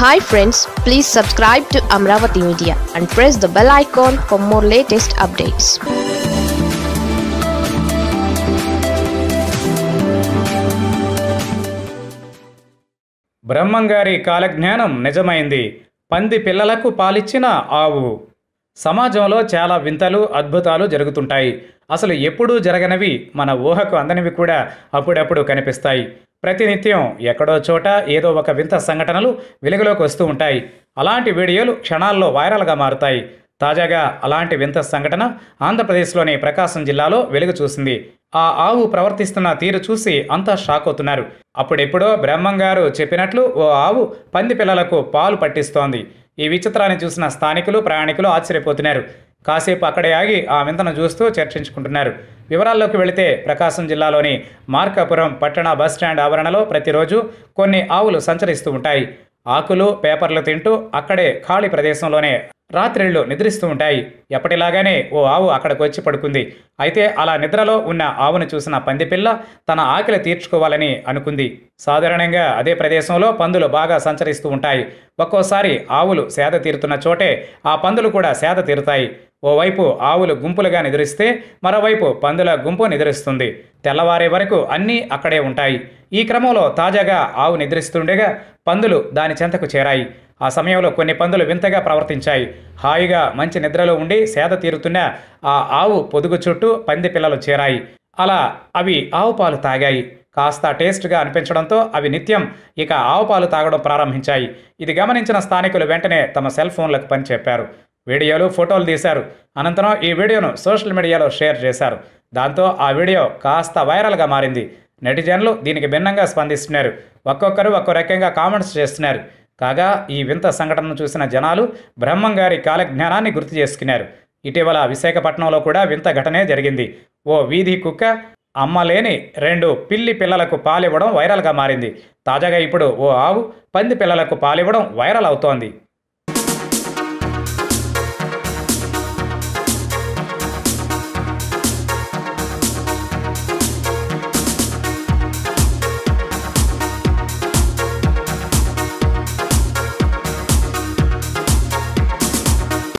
Hi friends please subscribe to Amaravati Media and press the bell icon for more latest updates బ్రహ్మంగారి కాలజ్ఞానం నిజమైంది. పంది పిల్లలకు పాలిచ్చిన ఆవు. సమాజంలో చాలా వింతలు అద్భుతాలు జరుగుతుంటాయి. అసలు ఎప్పుడూ జరగనివి మన ఊహకు అందనివి కూడా అప్పుడప్పుడు కనిపిస్తాయి. ప్రతినిత్యం ఎక్కడో చోట ఏదో ఒక వింత సంఘటనలు వెలుగులోకి వస్తూ ఉంటాయి. అలాంటి వీడియోలు క్షణాల్లో వైరల్గా మారుతాయి. తాజాగా అలాంటి వింత సంఘటన ఆంధ్రప్రదేశ్లోని ప్రకాశం జిల్లాలో వెలుగు చూసింది. ఆ ఆవు ప్రవర్తిస్తున్న తీరు చూసి అంతా షాక్ అవుతున్నారు. అప్పుడెప్పుడో బ్రహ్మంగారు చెప్పినట్లు ఓ ఆవు పంది పిల్లలకు పాలు పట్టిస్తోంది. ఈ విచిత్రాన్ని చూసిన స్థానికులు ప్రయాణికులు ఆశ్చర్యపోతున్నారు. కాసేపు అక్కడే ఆగి ఆ వింతను చూస్తూ చర్చించుకుంటున్నారు. వివరాల్లోకి వెళితే ప్రకాశం జిల్లాలోని మార్కాపురం పట్టణ బస్ స్టాండ్ ఆవరణలో ప్రతిరోజు కొన్ని ఆవులు సంచరిస్తూ ఉంటాయి. ఆకులు పేపర్లు తింటూ అక్కడే ఖాళీ ప్రదేశంలోనే రాత్రిళ్ళు నిద్రిస్తూ ఉంటాయి. ఎప్పటిలాగానే ఓ ఆవు అక్కడికి వచ్చి పడుకుంది. అయితే అలా నిద్రలో ఉన్న ఆవును చూసిన పందిపిల్ల తన ఆకలి తీర్చుకోవాలని అనుకుంది. సాధారణంగా అదే ప్రదేశంలో పందులు బాగా సంచరిస్తూ ఉంటాయి. ఒక్కోసారి ఆవులు సేద తీరుతున్న చోటే ఆ పందులు కూడా సేద తీరుతాయి. ఓవైపు ఆవులు గుంపులుగా నిద్రిస్తే మరోవైపు పందుల గుంపు నిద్రిస్తుంది. తెల్లవారే వరకు అన్నీ అక్కడే ఉంటాయి. ఈ క్రమంలో తాజాగా ఆవు నిద్రిస్తుండగా పందులు దాని చెంతకు చేరాయి. ఆ సమయంలో కొన్ని పందులు వింతగా ప్రవర్తించాయి. హాయిగా మంచి నిద్రలో ఉండి సేద తీరుతున్న ఆ ఆవు పొదుగు చుట్టూ పంది పిల్లలు చేరాయి. అలా అవి ఆవు పాలు తాగాయి. కాస్త టేస్ట్గా అనిపించడంతో అవి నిత్యం ఇక ఆవు పాలు తాగడం ప్రారంభించాయి. ఇది గమనించిన స్థానికులు వెంటనే తమ సెల్ ఫోన్లకు పని చెప్పారు. వీడియోలు ఫోటోలు తీశారు. అనంతరం ఈ వీడియోను సోషల్ మీడియాలో షేర్ చేశారు. దాంతో ఆ వీడియో కాస్త వైరల్గా మారింది. నెటిజన్లు దీనికి భిన్నంగా స్పందిస్తున్నారు. ఒక్కొక్కరు ఒక్కో రకంగా కామెంట్స్ చేస్తున్నారు. కాగా ఈ వింత సంఘటనను చూసిన జనాలు బ్రహ్మంగారి కాలజ్ఞానాన్ని గుర్తు చేసుకున్నారు. ఇటీవల విశాఖపట్నంలో కూడా వింత ఘటనే జరిగింది. ఓ వీధి కుక్క అమ్మలేని రెండు పిల్లి పిల్లలకు పాలివ్వడం వైరల్గా మారింది. తాజాగా ఇప్పుడు ఓ ఆవు పంది పిల్లలకు పాలివ్వడం వైరల్ అవుతోంది.